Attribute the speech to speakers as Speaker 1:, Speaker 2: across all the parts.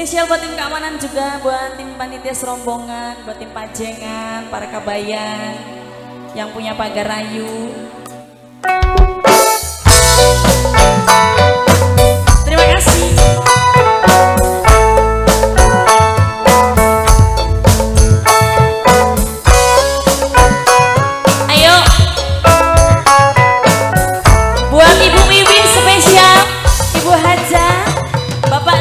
Speaker 1: Spesial buat tim keamanan juga, buat tim panitia serombongan, buat tim pajengan, para kabayan, yang punya pagar rayu, Ibu kasih. spesial Ibu Haja Bapak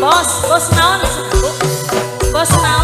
Speaker 1: bos bos naon bos naon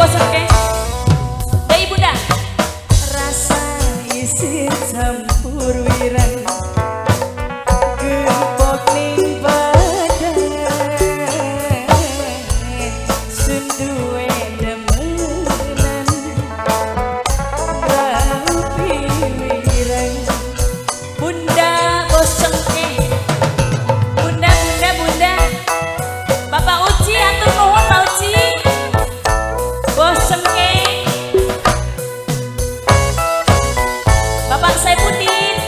Speaker 1: bosan rasa isi campur wirang gempok ning badan. selesai putih.